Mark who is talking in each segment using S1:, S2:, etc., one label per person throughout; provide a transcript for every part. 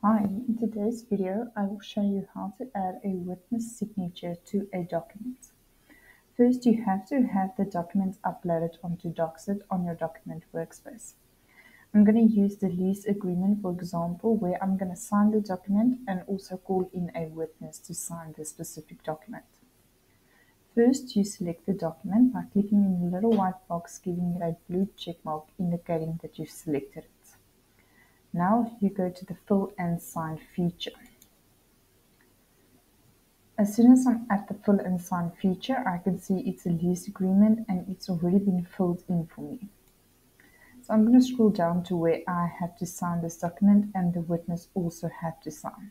S1: Hi, in today's video I will show you how to add a witness signature to a document. First you have to have the document uploaded onto Doxit on your document workspace. I'm going to use the lease agreement for example where I'm going to sign the document and also call in a witness to sign the specific document. First you select the document by clicking in the little white box giving it a blue check mark indicating that you've selected it. Now you go to the fill and sign feature. As soon as I'm at the fill and sign feature, I can see it's a lease agreement and it's already been filled in for me. So I'm going to scroll down to where I have to sign this document and the witness also have to sign.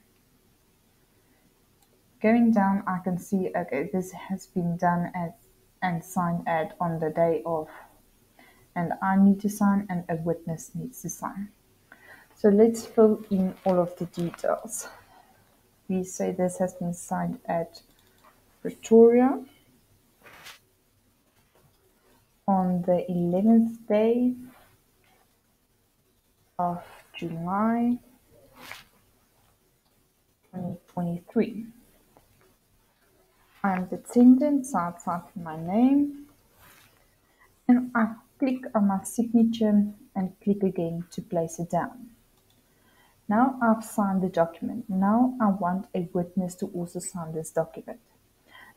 S1: Going down, I can see, okay, this has been done at, and signed at on the day of. And I need to sign and a witness needs to sign. So let's fill in all of the details. We say this has been signed at Pretoria on the 11th day of July 2023. I'm the tenant, so I type my name and I click on my signature and click again to place it down. Now I've signed the document. Now I want a witness to also sign this document.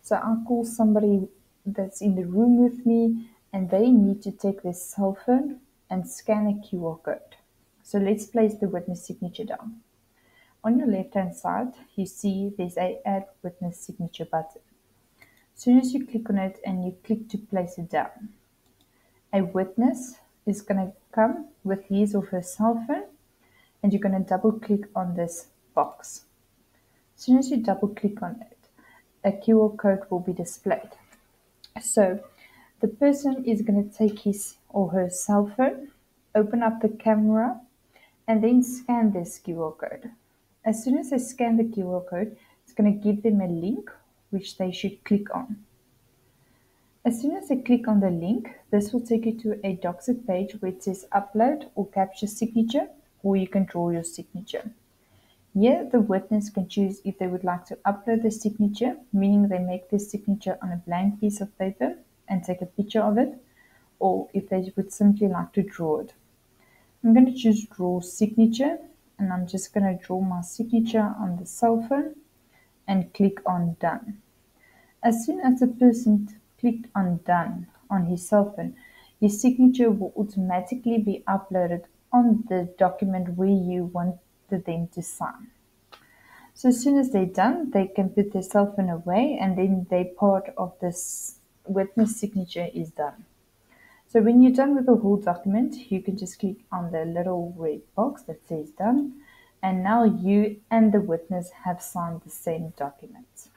S1: So I'll call somebody that's in the room with me and they need to take their cell phone and scan a QR code. So let's place the witness signature down. On your left hand side, you see there's a add witness signature button. As soon as you click on it and you click to place it down, a witness is going to come with his or her cell phone and you're going to double click on this box. As soon as you double click on it, a QR code will be displayed. So the person is going to take his or her cell phone, open up the camera, and then scan this QR code. As soon as they scan the QR code, it's going to give them a link which they should click on. As soon as they click on the link, this will take you to a Doxit page which says upload or capture signature or you can draw your signature. Here, the witness can choose if they would like to upload the signature, meaning they make the signature on a blank piece of paper and take a picture of it, or if they would simply like to draw it. I'm going to choose draw signature and I'm just going to draw my signature on the cell phone and click on done. As soon as the person clicked on done on his cell phone, his signature will automatically be uploaded on the document where you want them to sign. So as soon as they're done, they can put their cell phone away and then their part of this witness signature is done. So when you're done with the whole document, you can just click on the little red box that says done. And now you and the witness have signed the same document.